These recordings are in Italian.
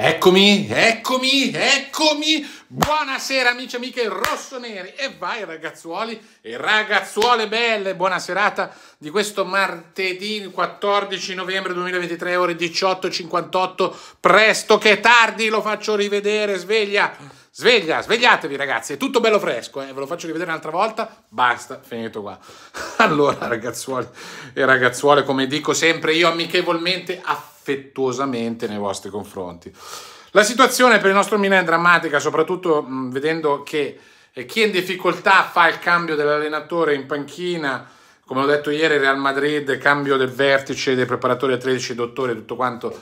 Eccomi, eccomi, eccomi. Buonasera amici e amiche rossoneri e vai ragazzuoli e ragazzuole belle. Buona serata di questo martedì 14 novembre 2023 ore 18.58. Presto che tardi lo faccio rivedere, sveglia. Sveglia, svegliatevi ragazzi, è tutto bello fresco, eh? ve lo faccio rivedere un'altra volta, basta, finito qua. Allora ragazzuoli e ragazzuole, come dico sempre io amichevolmente, affettuosamente nei vostri confronti. La situazione per il nostro Milan è drammatica, soprattutto mh, vedendo che eh, chi è in difficoltà fa il cambio dell'allenatore in panchina, come ho detto ieri Real Madrid, cambio del vertice dei preparatori atletici, dottori, tutto quanto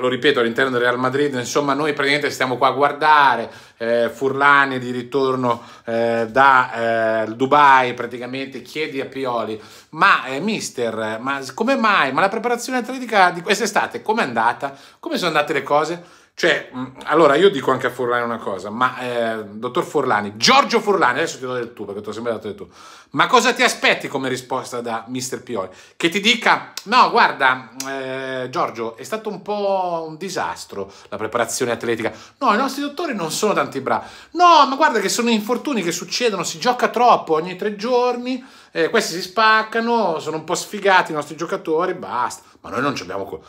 lo ripeto, all'interno del Real Madrid, insomma, noi praticamente stiamo qua a guardare eh, Furlani di ritorno eh, da eh, Dubai, praticamente chiedi a Pioli, ma eh, mister, ma come mai? Ma la preparazione atletica di quest'estate com'è andata? Come sono andate le cose? Cioè, mm, allora io dico anche a Furlani una cosa, ma eh, dottor Furlani, Giorgio Furlani, adesso ti do del tu perché ti ho sempre dato del tu, ma cosa ti aspetti come risposta da mister Pioli? Che ti dica, no guarda eh, Giorgio, è stato un po' un disastro la preparazione atletica, no i nostri dottori non sono tanti bravi, no ma guarda che sono infortuni che succedono, si gioca troppo ogni tre giorni, eh, questi si spaccano, sono un po' sfigati i nostri giocatori, basta, ma noi non ci abbiamo...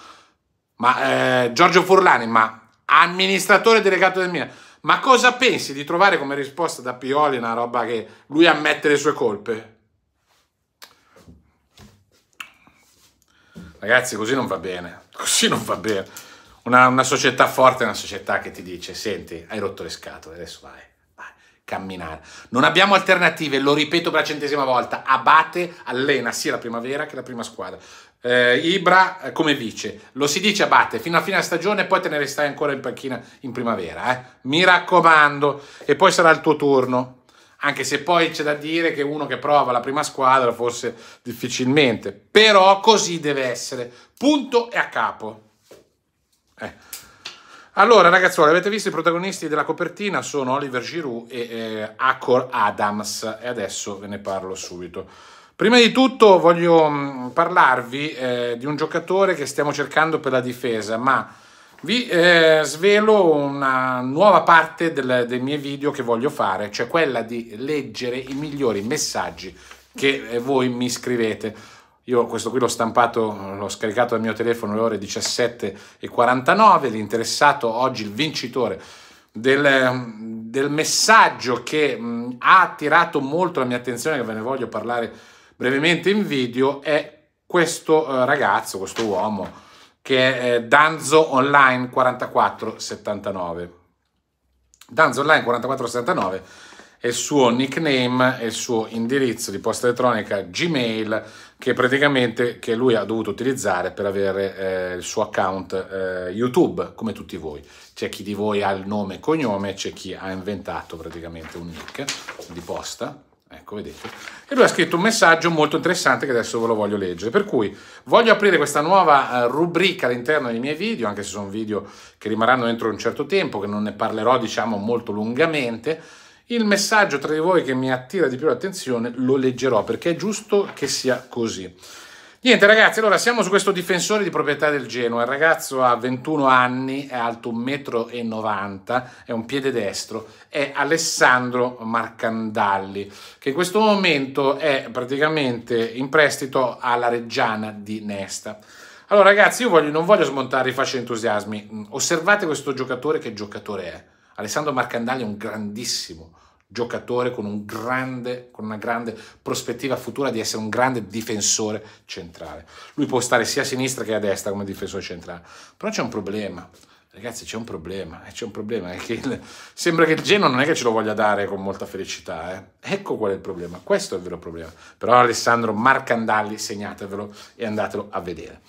Ma eh, Giorgio Furlani, ma amministratore delegato del Milan. Ma cosa pensi di trovare come risposta da Pioli una roba che lui ammette le sue colpe? Ragazzi, così non va bene. Così non va bene. Una, una, società forte è una società che ti dice: Senti, hai rotto le scatole, adesso vai, vai, camminare. Non abbiamo alternative, lo ripeto per la centesima volta. Abate allena sia la primavera che la prima squadra eh, Ibra eh, come vice. Lo si dice Abate fino a fine stagione, poi te ne restai ancora in panchina in primavera. Eh? Mi raccomando, e poi sarà il tuo turno. Anche se poi c'è da dire che uno che prova la prima squadra, forse difficilmente. Però così deve essere. Punto e a capo. Eh. Allora, ragazzuoli, avete visto i protagonisti della copertina? Sono Oliver Giroud e eh, Acor Adams. E adesso ve ne parlo subito. Prima di tutto voglio mm, parlarvi eh, di un giocatore che stiamo cercando per la difesa, ma vi eh, svelo una nuova parte del, dei miei video che voglio fare, cioè quella di leggere i migliori messaggi che eh, voi mi scrivete. Io questo qui l'ho stampato, l'ho scaricato dal mio telefono alle ore 17.49, l'interessato oggi il vincitore del, del messaggio che mh, mm, ha attirato molto la mia attenzione, che ve ne voglio parlare brevemente in video è questo eh, ragazzo, questo uomo, che è eh, Danzo Online 4479. Danzo Online 4479 è il suo nickname, è il suo indirizzo di posta elettronica Gmail che praticamente che lui ha dovuto utilizzare per avere eh, il suo account eh, YouTube, come tutti voi. C'è chi di voi ha il nome e cognome, c'è chi ha inventato praticamente un nick di posta Ecco, vedete? E lui ha scritto un messaggio molto interessante che adesso ve lo voglio leggere. Per cui voglio aprire questa nuova eh, rubrica all'interno dei miei video, anche se sono video che rimarranno entro un certo tempo, che non ne parlerò, diciamo, molto lungamente. Il messaggio tra di voi che mi attira di più l'attenzione lo leggerò perché è giusto che sia così. Niente ragazzi, allora siamo su questo difensore di proprietà del Genoa, il ragazzo ha 21 anni, è alto 1,90 m, è un piede destro, è Alessandro Marcandalli, che in questo momento è praticamente in prestito alla Reggiana di Nesta. Allora ragazzi, io voglio, non voglio smontare i facili entusiasmi, osservate questo giocatore che giocatore è. Alessandro Marcandalli è un grandissimo giocatore con, un grande, con una grande prospettiva futura di essere un grande difensore centrale. Lui può stare sia a sinistra che a destra come difensore centrale, però c'è un problema. Ragazzi, c'è un problema, eh, c'è un problema, che il, sembra che il Genoa non è che ce lo voglia dare con molta felicità, eh. ecco qual è il problema, questo è il vero problema. Però Alessandro Marcandalli, segnatevelo e andatelo a vedere.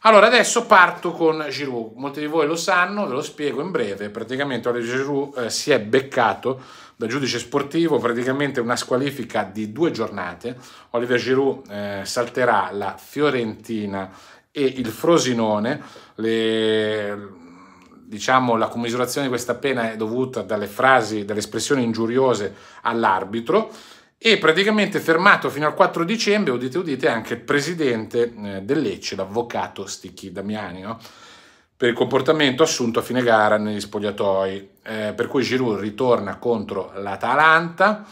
Allora, adesso parto con Giroud, molti di voi lo sanno, ve lo spiego in breve, praticamente Giroud eh, si è beccato da giudice sportivo praticamente una squalifica di due giornate. Oliver Giroud eh, salterà la Fiorentina e il Frosinone. Le, diciamo, la commisurazione di questa pena è dovuta dalle frasi, dalle espressioni ingiuriose all'arbitro e praticamente fermato fino al 4 dicembre, udite udite, anche il presidente eh, del Lecce, l'avvocato Sticchi Damiani. No? Per il comportamento assunto a fine gara negli spogliatoi, eh, per cui Giroud ritorna contro l'Atalanta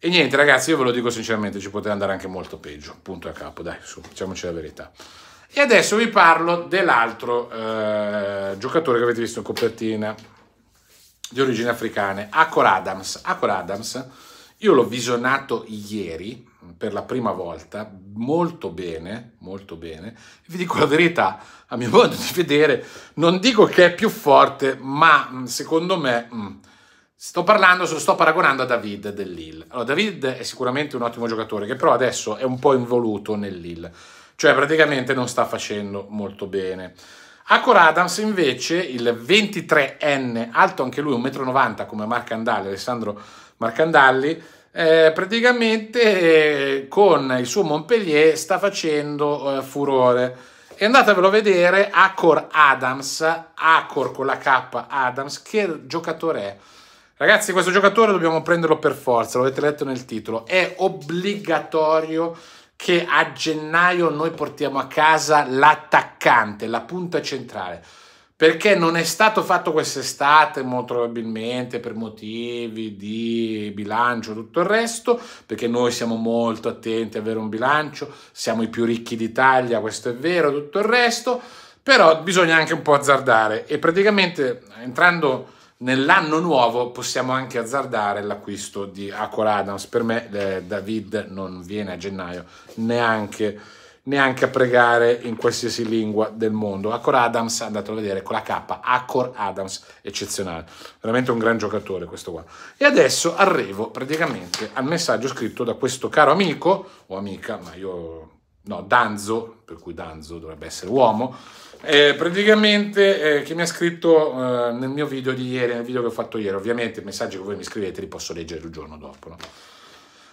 e niente ragazzi, io ve lo dico sinceramente, ci poteva andare anche molto peggio, punto a capo, dai, su, diciamoci la verità. E adesso vi parlo dell'altro eh, giocatore che avete visto in copertina di origini africane, Akor Adams. Akor Adams, io l'ho visionato ieri per la prima volta, molto bene, molto bene. Vi dico la verità, a mio modo di vedere, non dico che è più forte, ma mm, secondo me... Mm, Sto parlando, sto paragonando a David del Lille. Allora, David è sicuramente un ottimo giocatore, che però adesso è un po' involuto nel Lille, cioè praticamente non sta facendo molto bene. Akor Adams invece, il 23enne, alto anche lui, 1,90 m come Marcandalli, Alessandro Marcandalli, eh, praticamente eh, con il suo Montpellier sta facendo eh, furore. E andatevelo a vedere, Akor Adams, Akor con la K Adams, che giocatore è? Ragazzi, questo giocatore dobbiamo prenderlo per forza, lo avete letto nel titolo. È obbligatorio che a gennaio noi portiamo a casa l'attaccante, la punta centrale. Perché non è stato fatto quest'estate, molto probabilmente per motivi di bilancio e tutto il resto, perché noi siamo molto attenti ad avere un bilancio, siamo i più ricchi d'Italia, questo è vero, tutto il resto, però bisogna anche un po' azzardare e praticamente entrando Nell'anno nuovo possiamo anche azzardare l'acquisto di Acor Adams. Per me eh, David non viene a gennaio neanche, neanche, a pregare in qualsiasi lingua del mondo. Acor Adams, andatelo a vedere con la K, Acor Adams, eccezionale. Veramente un gran giocatore questo qua. E adesso arrivo praticamente al messaggio scritto da questo caro amico, o amica, ma io... No, Danzo, per cui Danzo dovrebbe essere uomo, eh, praticamente eh, che mi ha scritto eh, nel mio video di ieri, nel video che ho fatto ieri, ovviamente i messaggi che voi mi scrivete li posso leggere il giorno dopo. No?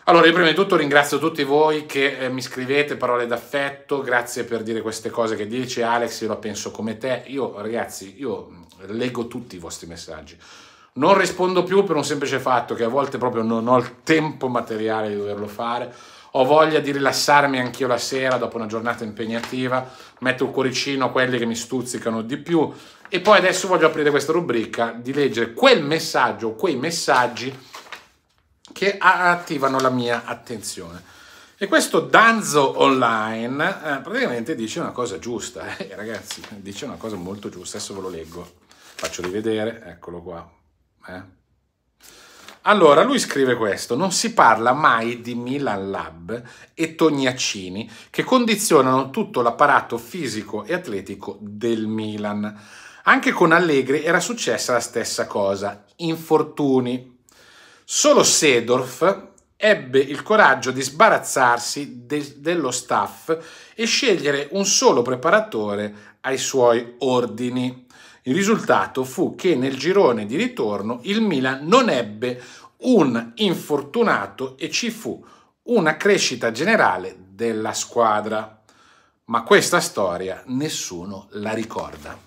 Allora, io prima di tutto ringrazio tutti voi che eh, mi scrivete parole d'affetto, grazie per dire queste cose che dici Alex, io la penso come te. Io ragazzi, io leggo tutti i vostri messaggi. Non rispondo più per un semplice fatto che a volte proprio non ho il tempo materiale di doverlo fare ho voglia di rilassarmi anch'io la sera dopo una giornata impegnativa, metto il cuoricino a quelli che mi stuzzicano di più e poi adesso voglio aprire questa rubrica di leggere quel messaggio, quei messaggi che attivano la mia attenzione. E questo Danzo Online eh, praticamente dice una cosa giusta, eh, ragazzi, dice una cosa molto giusta, adesso ve lo leggo, faccio rivedere, eccolo qua. Eh. Allora, lui scrive questo, non si parla mai di Milan Lab e Tognaccini che condizionano tutto l'apparato fisico e atletico del Milan. Anche con Allegri era successa la stessa cosa, infortuni. Solo Sedorf ebbe il coraggio di sbarazzarsi de- dello staff e scegliere un solo preparatore ai suoi ordini. Il risultato fu che nel girone di ritorno il Milan non ebbe un infortunato e ci fu una crescita generale della squadra. Ma questa storia nessuno la ricorda.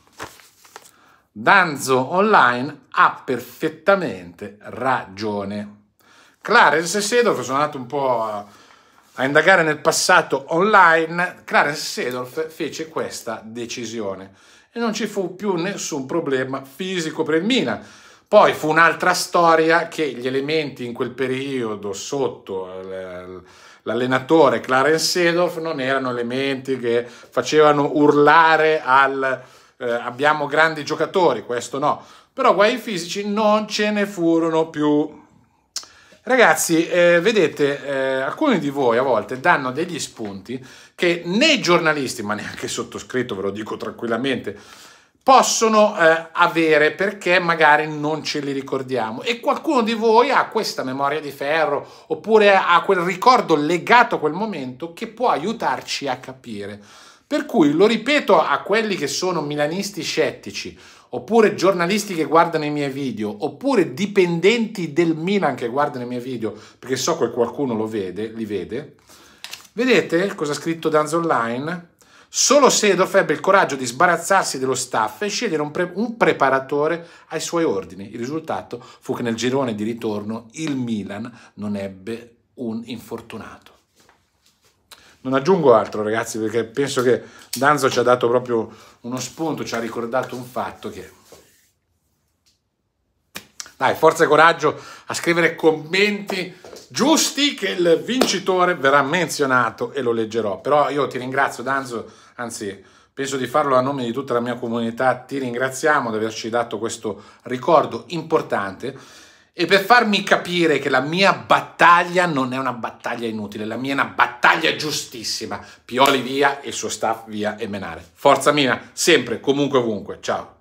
Danzo Online ha perfettamente ragione. Clarence Sedorf sono andato un po' a, indagare nel passato online. Clarence Sedorf fece questa decisione e non ci fu più nessun problema fisico per il Milan. Poi fu un'altra storia che gli elementi in quel periodo sotto l'allenatore Clarence Seedorf non erano elementi che facevano urlare al eh, abbiamo grandi giocatori, questo no. Però guai fisici non ce ne furono più. Ragazzi, eh, vedete, eh, alcuni di voi a volte danno degli spunti che né i giornalisti, ma neanche sottoscritto, ve lo dico tranquillamente, possono eh, avere perché magari non ce li ricordiamo e qualcuno di voi ha questa memoria di ferro oppure ha quel ricordo legato a quel momento che può aiutarci a capire. Per cui lo ripeto a quelli che sono milanisti scettici, oppure giornalisti che guardano i miei video, oppure dipendenti del Milan che guardano i miei video, perché so che qualcuno lo vede, li vede. Vedete cosa ha scritto Danzo Online? Solo Sedorf ebbe il coraggio di sbarazzarsi dello staff e scegliere un, pre- un, preparatore ai suoi ordini. Il risultato fu che nel girone di ritorno il Milan non ebbe un infortunato. Non aggiungo altro ragazzi perché penso che Danzo ci ha dato proprio uno spunto, ci ha ricordato un fatto che... Dai, forza e coraggio a scrivere commenti giusti che il vincitore verrà menzionato e lo leggerò. Però io ti ringrazio Danzo, anzi penso di farlo a nome di tutta la mia comunità, ti ringraziamo di averci dato questo ricordo importante e per farmi capire che la mia battaglia non è una battaglia inutile, la mia è una battaglia giustissima. Pioli via e il suo staff via e menare. Forza Mina, sempre, comunque, ovunque. Ciao.